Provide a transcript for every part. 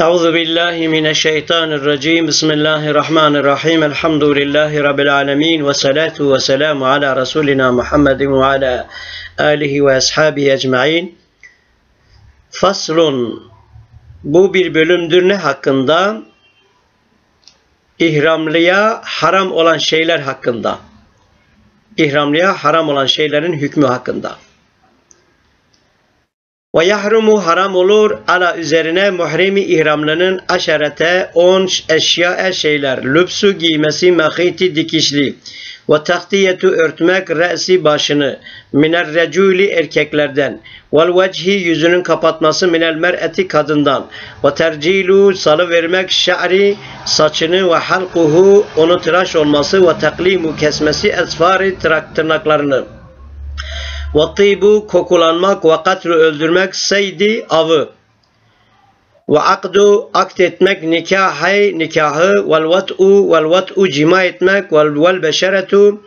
Euzu billahi mineşşeytanirracim. Bismillahirrahmanirrahim. Elhamdülillahi rabbil alamin ve salatu ve selamu ala rasulina Muhammedin ve ala alihi ve ashabihi ecmaîn. Faslun bu bir bölümdür ne hakkında? İhramlıya haram olan şeyler hakkında. İhramlıya haram olan şeylerin hükmü hakkında. Ve yahrumu haram olur ala üzerine muhrimi ihramlının aşerete on eşya şeyler. Lübsu giymesi mehiti dikişli. Ve tahtiyetu örtmek re'si başını. Miner reculi erkeklerden. Vel vecihi yüzünün kapatması minel mer'eti kadından. Ve tercilu salı vermek şa'ri saçını ve halkuhu onu tıraş olması ve taklimu kesmesi esfari tırnaklarını. Ve kokulanmak ve katlu öldürmek seydi avı. Ve akdu akt etmek nikahay nikahı. Vel vat'u vel vat'u cima etmek vel vel beşeretu.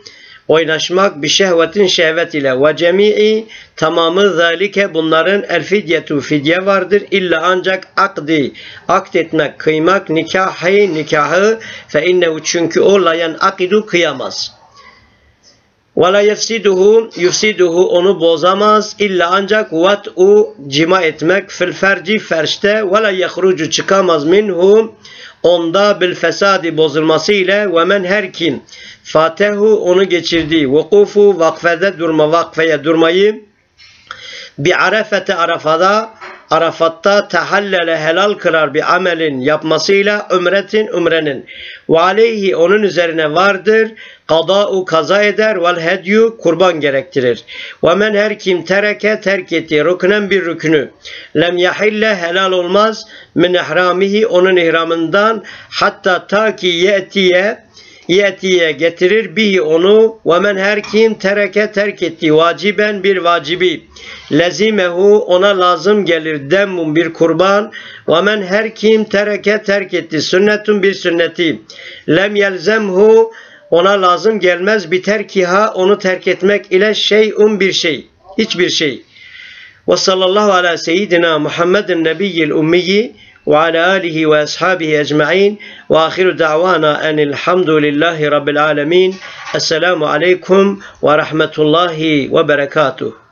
Oynaşmak bir şehvetin şehvet ile. Ve cemii tamamı zalike bunların el fidyetu fidye vardır. İlla ancak akdi akt etmek kıymak nikahay nikahı. Fe innehu çünkü o layan akidu kıyamaz.'' Ve la yefsiduhu onu bozamaz. İlla ancak vat'u cima etmek. Fil ferci ferçte. ve la çıkamaz. minhu onda bil fesadi bozulması ile. ve men her onu geçirdi vukufu vakfede durma vakfeye durmayı bi arafete arafada Arafat'ta tehallele helal kırar bir amelin yapmasıyla ümretin ümrenin. Ve aleyhi onun üzerine vardır. Kada'u kaza eder vel hedyu kurban gerektirir. Ve men her kim tereke terk etti rüknen bir rükünü lem yahille helal olmaz. Min ihramihi onun ihramından hatta ta ki yetiye yetiye getirir. Bihi onu ve men her kim tereke terk etti. Vaciben bir vacibi. Lezimehu ona lazım gelir. Demun bir kurban. Ve men her kim tereke terk etti. Sünnetun bir sünneti. Lem yelzemhu ona lazım gelmez. Bir terkiha onu terk etmek ile şeyun bir şey. Hiçbir şey. Ve sallallahu ala seyyidina Muhammedin nebiyyil ummiyi وعلى آله وأصحابه أجمعين وآخر دعوانا أن الحمد لله رب العالمين. السلام عليكم ورحمة الله وبركاته.